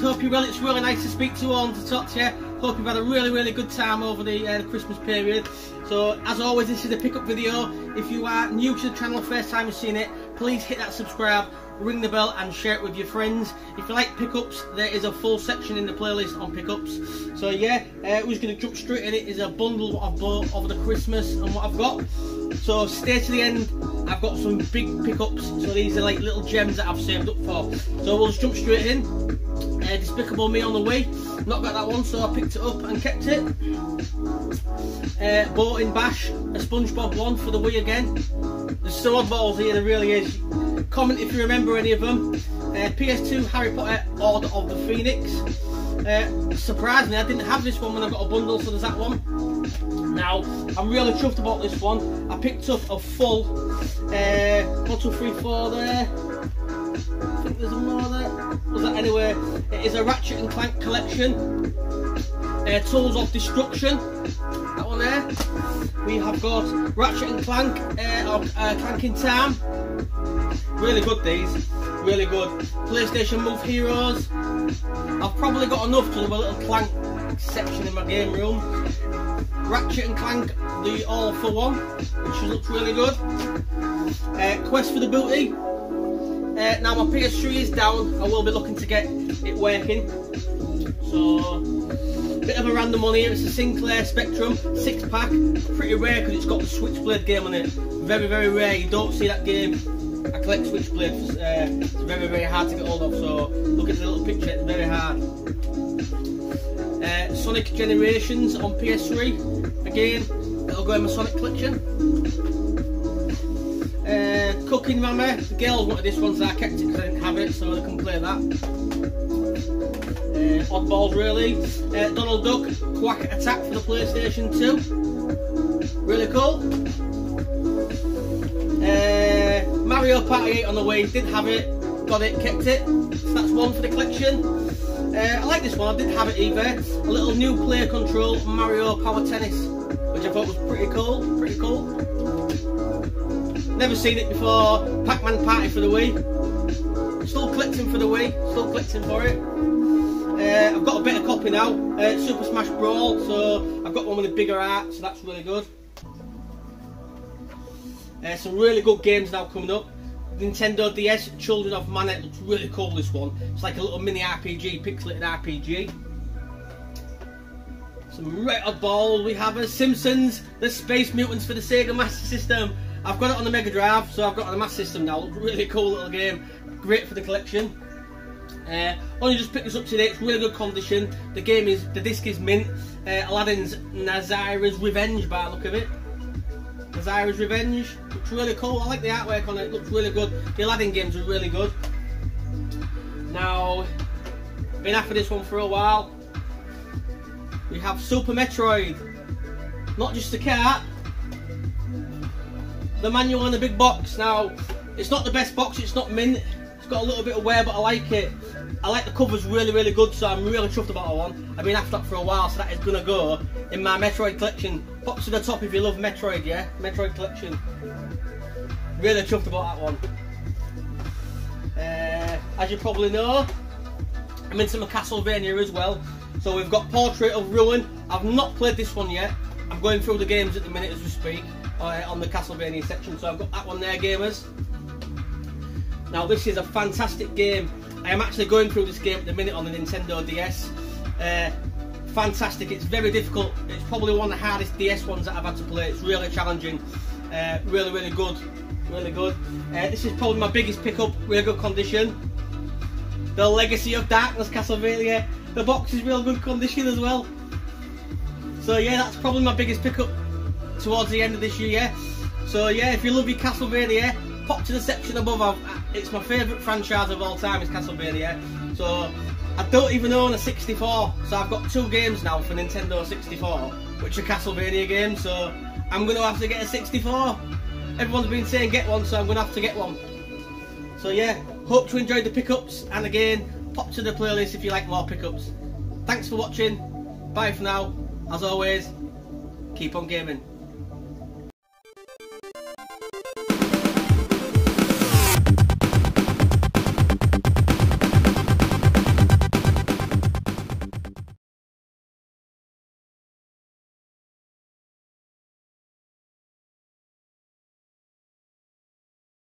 Hope you're well. It's really nice to speak to you all and to talk to you. Hope you've had a really, really good time over the, uh, the Christmas period. So, as always, this is a pickup video. If you are new to the channel, first time you've seen it, please hit that subscribe, ring the bell, and share it with your friends. If you like pickups, there is a full section in the playlist on pickups. So, yeah, uh, we're just going to jump straight in. It is a bundle what I've bought over the Christmas and what I've got. So, stay to the end. I've got some big pickups. So, these are like little gems that I've saved up for. So, we'll just jump straight in. Uh, Despicable Me on the way. Not got that one, so I picked it up and kept it. Uh, Boating Bash, a SpongeBob one for the Wii again. There's some oddballs here, there really is. Comment if you remember any of them. Uh, PS2 Harry Potter Order of the Phoenix. Uh, surprisingly, I didn't have this one when I got a bundle, so there's that one. Now, I'm really chuffed about this one. I picked up a full uh, one, two, three, four there. I think there's more there. Was that anyway? It is a Ratchet and Clank collection. Uh, Tools of Destruction. There. We have got Ratchet and Clank uh, of uh, Crack in Time. Really good these. Really good. PlayStation Move Heroes. I've probably got enough to have a little Clank section in my game room. Ratchet and Clank, the All for One, which looks really good. Uh, Quest for the Booty. Uh, now my PS3 is down. I will be looking to get it working. So, bit of a random one here. It's a Sinclair Spectrum six pack. Pretty rare because it's got the Switchblade game on it. Very, very rare. You don't see that game. I collect Switchblades. Uh, it's very, very hard to get hold of. So, look at the little picture. It's very hard. Uh, Sonic Generations on PS3. Again, it'll go in my Sonic collection. Cooking Mama. The girls wanted this one, so I kept it because I didn't have it, so they can play that. Uh, oddballs, really. Uh, Donald Duck Quack Attack for the PlayStation 2. Really cool. Uh, Mario Party 8 on the way. Didn't have it. Got it. Kept it. So that's one for the collection. Uh, I like this one. I didn't have it either. A little new player control Mario Power Tennis, which I thought was pretty cool. Pretty cool. Never seen it before. Pac-Man Party for the Wii. Still collecting for the Wii. Still collecting for it. Uh, I've got a better copy now. Uh, Super Smash Brawl. So I've got one with a bigger art. So that's really good. Uh, some really good games now coming up. Nintendo DS Children of Mana. Looks really cool. This one. It's like a little mini RPG, pixelated RPG. Some right oddball. We have a Simpsons, the Space Mutants for the Sega Master System. I've got it on the Mega Drive, so I've got it on the Master System now. Really cool little game. Great for the collection. Uh, only just picked this up today. It's really good condition. The game is the disc is mint. Uh, Aladdin's Nasira's Revenge by look of it. Nasira's Revenge looks really cool. I like the artwork on it. it. Looks really good. The Aladdin games are really good. Now, been after this one for a while. We have Super Metroid. Not just the cart. The manual in the big box. Now, it's not the best box. It's not mint. It's got a little bit of wear, but I like it. I like the covers really, really good, so I'm really chuffed about that one. I've been after that for a while, so that is to go in my Metroid collection. Pop to the top if you love Metroid, yeah? Metroid collection. Really chuffed about that one. Uh, as you probably know, I'm into my Castlevania as well. So we've got Portrait of Ruin. I've not played this one yet. I'm going through the games at the minute as we speak uh, on the Castlevania section. So I've got that one there, gamers. Now this is a fantastic game. I am actually going through this game at the minute on the Nintendo DS. Uh, fantastic, it's very difficult. It's probably one of the hardest DS ones that I've had to play. It's really challenging. Uh, really, really good. Really good. Uh, this is probably my biggest pickup, really good condition. The Legacy of Darkness Castlevania. The box is real good condition as well. So yeah, that's probably my biggest pickup towards the end of this year. So yeah, if you love your Castlevania, pop to the section above. I've, it's my favourite franchise of all time is Castlevania. So I don't even own a 64, so I've got two games now for Nintendo 64, which are Castlevania games. So I'm going to have to get a 64. Everyone's been saying get one, so I'm going to have to get one. So yeah, hope to enjoy the pickups, and again, pop to the playlist if you like more pickups. Thanks for watching. Bye for now. As always, keep on gaming.